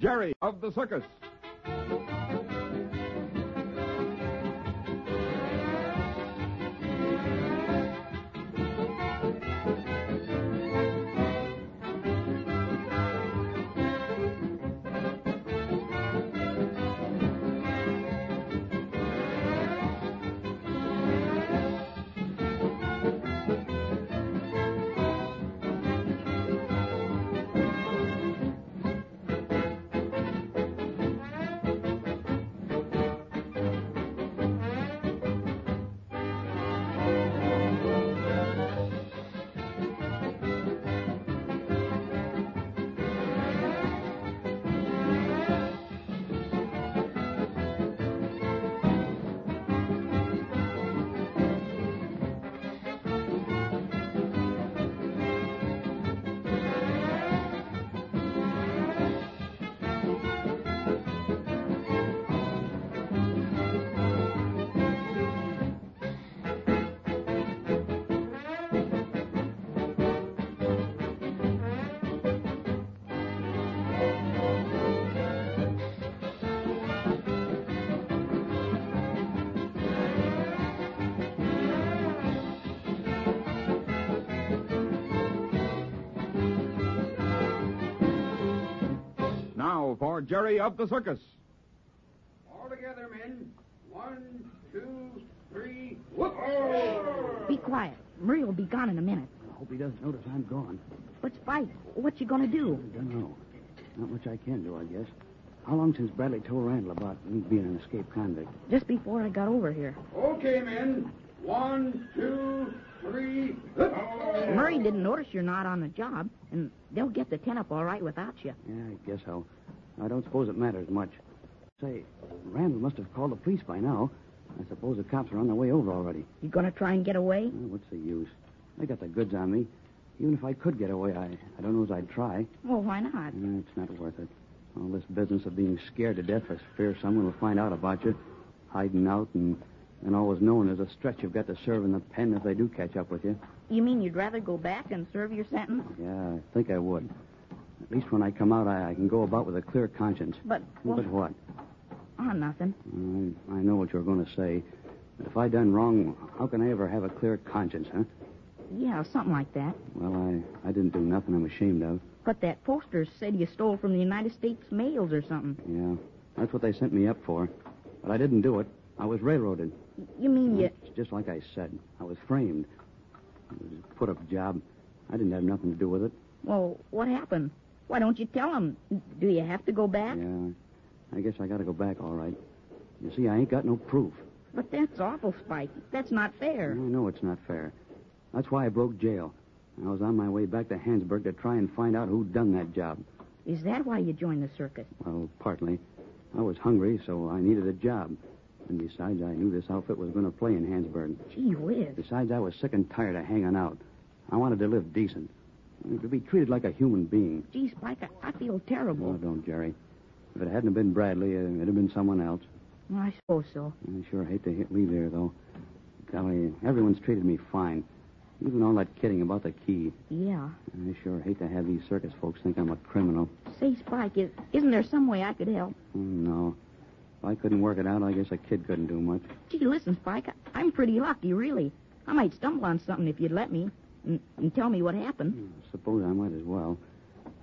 Jerry of the circus. Jerry of the circus. All together, men. One, two, three, whoop! Oh! Be quiet. Murray will be gone in a minute. I hope he doesn't notice I'm gone. But Spike, what you gonna do? I don't know. Not much I can do, I guess. How long since Bradley told Randall about me being an escaped convict? Just before I got over here. Okay, men. One, two, three, whoop! Oh! Murray didn't notice you're not on the job, and they'll get the ten up all right without you. Yeah, I guess so. I don't suppose it matters much. Say, Randall must have called the police by now. I suppose the cops are on their way over already. You gonna try and get away? Well, what's the use? They got the goods on me. Even if I could get away, I, I don't know as I'd try. Well, why not? Eh, it's not worth it. All this business of being scared to death for fear someone will find out about you, hiding out, and, and always knowing there's a stretch you've got to serve in the pen if they do catch up with you. You mean you'd rather go back and serve your sentence? Yeah, I think I would. At least when I come out, I, I can go about with a clear conscience. But, well, But what? oh, nothing. I, I know what you're going to say. But if I done wrong, how can I ever have a clear conscience, huh? Yeah, something like that. Well, I, I didn't do nothing I'm ashamed of. But that poster said you stole from the United States mails or something. Yeah, that's what they sent me up for. But I didn't do it. I was railroaded. You mean you... It's just like I said. I was framed. It was a put-up job. I didn't have nothing to do with it. Well, what happened? Why don't you tell them? Do you have to go back? Yeah, I guess I got to go back all right. You see, I ain't got no proof. But that's awful, Spike. That's not fair. I know it's not fair. That's why I broke jail. I was on my way back to Hansburg to try and find out who'd done that job. Is that why you joined the circus? Well, partly. I was hungry, so I needed a job. And besides, I knew this outfit was going to play in Hansburg. Gee whiz. Besides, I was sick and tired of hanging out. I wanted to live decent. To be treated like a human being. Gee, Spike, I, I feel Oh, terrible. don't, Jerry. If it hadn't been Bradley, uh, it'd have been someone else. Well, I suppose so. I sure hate to hit, leave here, though. Golly, everyone's treated me fine. Even all that kidding about the key. Yeah. I sure hate to have these circus folks think I'm a criminal. Say, Spike, is, isn't there some way I could help? Oh, no. If I couldn't work it out, I guess a kid couldn't do much. Gee, listen, Spike, I, I'm pretty lucky, really. I might stumble on something if you'd let me. And, and tell me what happened. Hmm, suppose I might as well.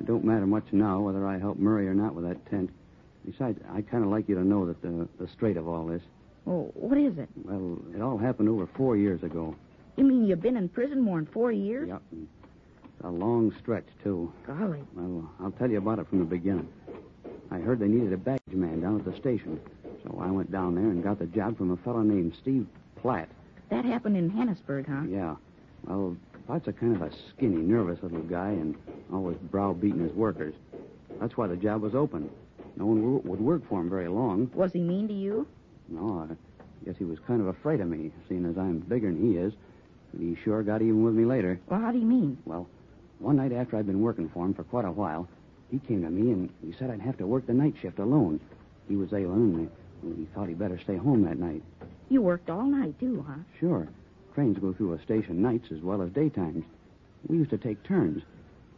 It don't matter much now whether I help Murray or not with that tent. Besides, I kind of like you to know that the, the straight of all this. Oh, what is it? Well, it all happened over four years ago. You mean you've been in prison more than four years? Yep. It's a long stretch, too. Golly. Well, I'll tell you about it from the beginning. I heard they needed a baggage man down at the station. So I went down there and got the job from a fellow named Steve Platt. That happened in Hannesburg, huh? Yeah. Well, Platt's a kind of a skinny, nervous little guy and always browbeating his workers. That's why the job was open. No one wo- would work for him very long. Was he mean to you? No, I guess he was kind of afraid of me, seeing as I'm bigger than he is. But he sure got even with me later. Well, how do you mean? Well, one night after I'd been working for him for quite a while, he came to me and he said I'd have to work the night shift alone. He was ailing and he thought he'd better stay home that night. You worked all night, too, huh? Sure. Trains go through a station nights as well as daytimes. We used to take turns.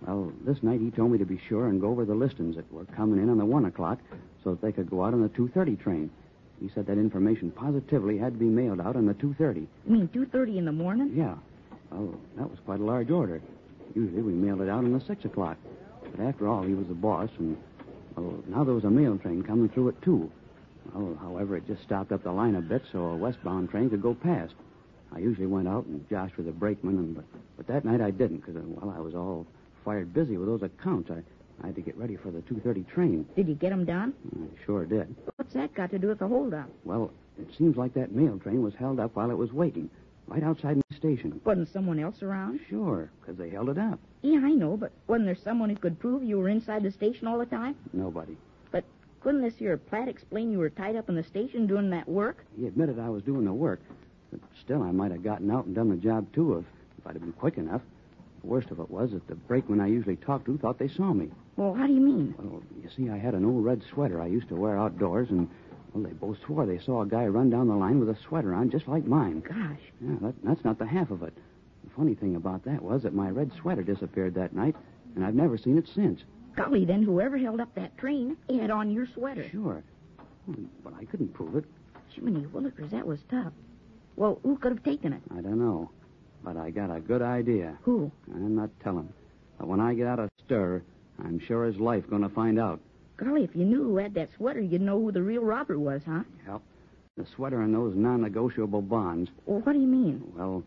Well, this night he told me to be sure and go over the listings that were coming in on the 1 o'clock so that they could go out on the 2.30 train. He said that information positively had to be mailed out on the 2.30. You mean 2.30 in the morning? Yeah. Well, that was quite a large order. Usually we mailed it out on the 6 o'clock. But after all, he was the boss, and, well, now there was a mail train coming through at 2. Well, however, it just stopped up the line a bit so a westbound train could go past. I usually went out and joshed with the brakeman, and, but, but that night I didn't because, uh, well, I was all fired busy with those accounts. I, I had to get ready for the 2.30 train. Did you get 'em done? I sure did. What's that got to do with the holdup? Well, it seems like that mail train was held up while it was waiting, right outside the station. Wasn't someone else around? Sure, because they held it up. Yeah, I know, but wasn't there someone who could prove you were inside the station all the time? Nobody. But couldn't this here Platt explain you were tied up in the station doing that work? He admitted I was doing the work, but still I might have gotten out and done the job too if, if I'd have been quick enough. The worst of it was that the brakemen I usually talked to thought they saw me. Well, how do you mean? Well, you see, I had an old red sweater I used to wear outdoors, and well, they both swore they saw a guy run down the line with a sweater on just like mine. Gosh. Yeah, that, that's not the half of it. The funny thing about that was that my red sweater disappeared that night, and I've never seen it since. Golly, then whoever held up that train had on your sweater. Sure. But I couldn't prove it. Jiminy Willikers, that was tough. Well, who could have taken it? I don't know. But I got a good idea. Who? I'm not telling. But when I get out of stir, I'm sure as life going to find out. Golly, if you knew who had that sweater, you'd know who the real robber was, huh? Yep. The sweater and those non-negotiable bonds. Well, what do you mean? Well,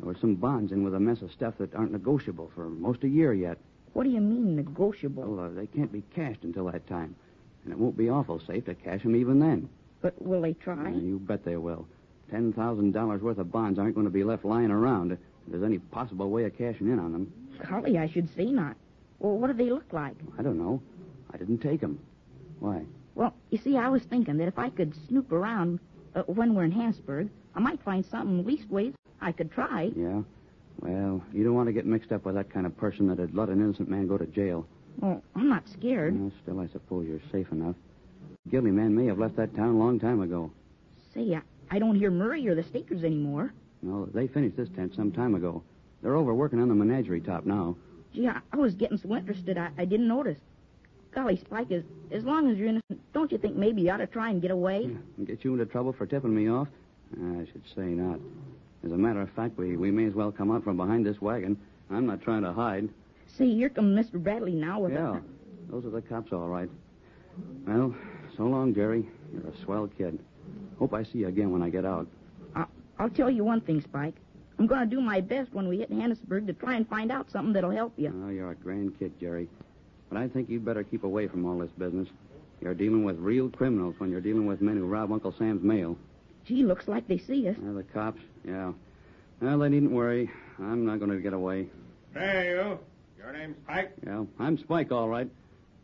there were some bonds in with a mess of stuff that aren't negotiable for most a year yet. What do you mean, negotiable? Well, uh, they can't be cashed until that time. And it won't be awful safe to cash 'em even then. But will they try? Uh, you bet they will. Ten thousand dollars worth of bonds aren't going to be left lying around if there's any possible way of cashing in on them. Golly, I should say not. Well, what do they look like? I don't know. I didn't take them. Why? Well, you see, I was thinking that if I could snoop around uh, when we're in Hansburg, I might find something leastways I could try. Yeah. Well, you don't want to get mixed up with that kind of person that'd let an innocent man go to jail. Well, I'm not scared. Still, I suppose you're safe enough. The guilty man may have left that town a long time ago. Say, I, I don't hear Murray or the Stakers anymore. No, they finished this tent some time ago. They're over working on the menagerie top now. Gee, I, I was getting so interested I, I didn't notice. Golly, Spike, as, as long as you're innocent, don't you think maybe you ought to try and get away? And get you into trouble for tipping me off? I should say not. As a matter of fact, we, we may as well come out from behind this wagon. I'm not trying to hide. Say, here comes Mr. Bradley now with Yeah, those are the cops, all right. Well, so long, Jerry. You're a swell kid. Hope I see you again when I get out. I'll, tell you one thing, Spike. I'm going to do my best when we hit Hannesburg to try and find out something that'll help you. Oh, you're a grand kid, Jerry. But I think you'd better keep away from all this business. You're dealing with real criminals when you're dealing with men who rob Uncle Sam's mail. Gee, looks like they see us. Uh, the cops, yeah. Well, they needn't worry. I'm not going to get away. Hey, you. Your name's Spike? Yeah, I'm Spike, all right.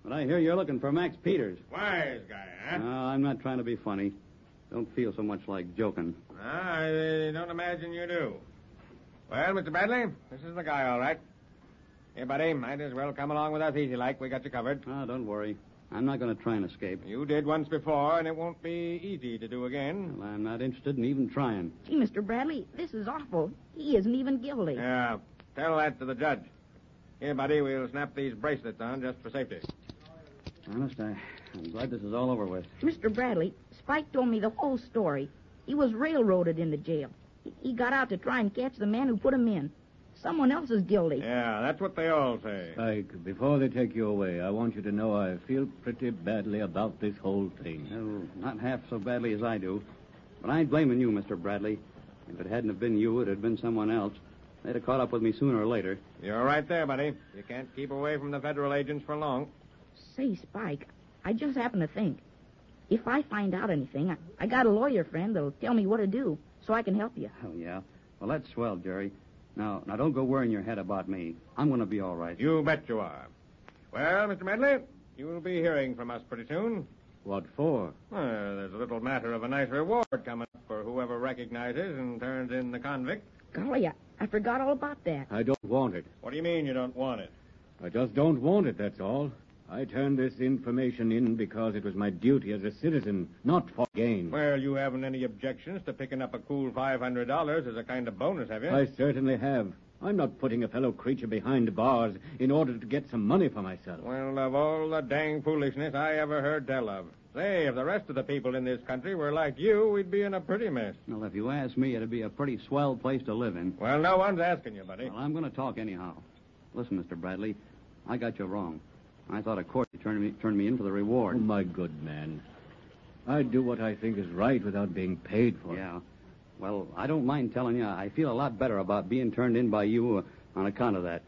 But I hear you're looking for Max Peters. Wise guy, huh? No, I'm not trying to be funny. Don't feel so much like joking. I uh, don't imagine you do. Well, Mr. Bradley, this is the guy, all right. Hey, buddy, might as well come along with us easy like. We got you covered. Oh, don't worry. I'm not going to try and escape. You did once before, and it won't be easy to do again. Well, I'm not interested in even trying. Gee, Mr. Bradley, this is awful. He isn't even guilty. Yeah, tell that to the judge. Here, buddy, we'll snap these bracelets on just for safety. Honest, I, I'm glad this is all over with. Mr. Bradley, Spike told me the whole story. He was railroaded into jail. He- He got out to try and catch the man who put him in. Someone else is guilty. Yeah, that's what they all say. Spike, before they take you away, I want you to know I feel pretty badly about this whole thing. No, not half so badly as I do. But I ain't blaming you, Mr. Bradley. If it hadn't have been you, it'd have been someone else. They'd have caught up with me sooner or later. You're right there, buddy. You can't keep away from the federal agents for long. Say, Spike, I just happened to think. If I find out anything, I, I got a lawyer friend that'll tell me what to do so I can help you. Oh, yeah. Well, that's swell, Jerry. Now, now don't go worrying your head about me. I'm going to be all right. You bet you are. Well, Mr. Medley, you'll be hearing from us pretty soon. What for? Well, there's a little matter of a nice reward coming up for whoever recognizes and turns in the convict. Golly, I, I forgot all about that. I don't want it. What do you mean you don't want it? I just don't want it, that's all. I turned this information in because it was my duty as a citizen, not for gain. Well, you haven't any objections to picking up a cool $500 as a kind of bonus, have you? I certainly have. I'm not putting a fellow creature behind bars in order to get some money for myself. Well, of all the dang foolishness I ever heard tell of. Say, if the rest of the people in this country were like you, we'd be in a pretty mess. Well, if you ask me, it'd be a pretty swell place to live in. Well, no one's asking you, buddy. Well, I'm going to talk anyhow. Listen, Mr. Bradley, I got you wrong. I thought of course you turned me, turned me in for the Oh, reward. my good man. I do what I think is right without being paid for it. Yeah. Well, I don't mind telling you, I feel a lot better about being turned in by you uh, on account of that.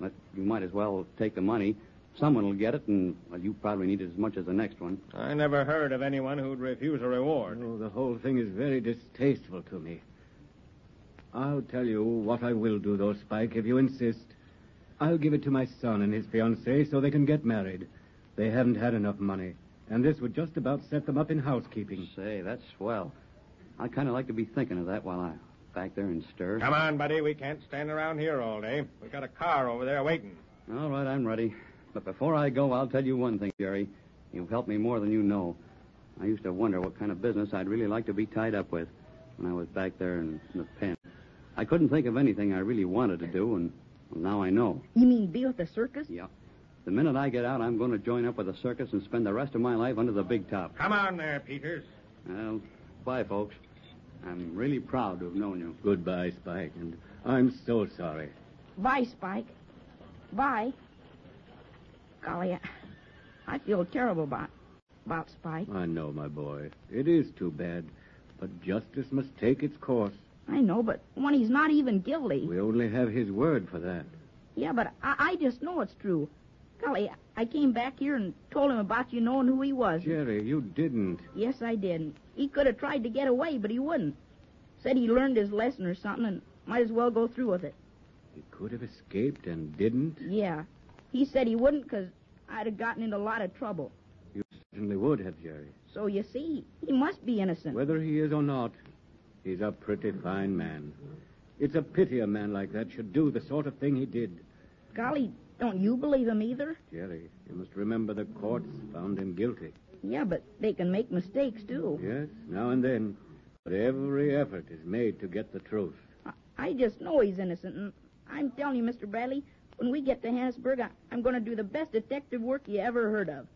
But you might as well take the money. Someone will get it, and well, you probably need it as much as the next one. I never heard of anyone who'd refuse a reward. Oh, the whole thing is very distasteful to me. I'll tell you what I will do, though, Spike, if you insist. I'll give it to my son and his fiancée so they can get married. They haven't had enough money, and this would just about set them up in housekeeping. Say, that's swell. I kind of like to be thinking of that while I'm back there in stir. Come on, buddy. We can't stand around here all day. We've got a car over there waiting. All right, I'm ready. But before I go, I'll tell you one thing, Jerry. You've helped me more than you know. I used to wonder what kind of business I'd really like to be tied up with when I was back there in the pen. I couldn't think of anything I really wanted to do, and well, now I know. You mean be with the circus? Yeah. The minute I get out, I'm going to join up with the circus and spend the rest of my life under the big top. Come on there, Peters. Well, bye, folks. I'm really proud to have known you. Goodbye, Spike, and I'm so sorry. Bye, Spike. Bye. Golly, I, I feel terrible about about Spike. I know, my boy. It is too bad, but justice must take its course. I know, but when he's not even guilty. We only have his word for that. Yeah, but I, I just know it's true. Golly, I came back here and told him about you knowing who he was. Jerry, you didn't. Yes, I did. He could have tried to get away, but he wouldn't. Said he learned his lesson or something and might as well go through with it. He could have escaped and didn't. Yeah. He said he wouldn't because I'd have gotten into a lot of trouble. You certainly would have, Jerry. So you see, he must be innocent. Whether he is or not, he's a pretty fine man. It's a pity a man like that should do the sort of thing he did. Golly, don't you believe him either? Jerry, you must remember the courts found him guilty. Yeah, but they can make mistakes, too. Yes, now and then. But every effort is made to get the truth. I, just know he's innocent, and I'm telling you, Mr. Bradley, when we get to Hannesburg, I, I'm going to do the best detective work you ever heard of.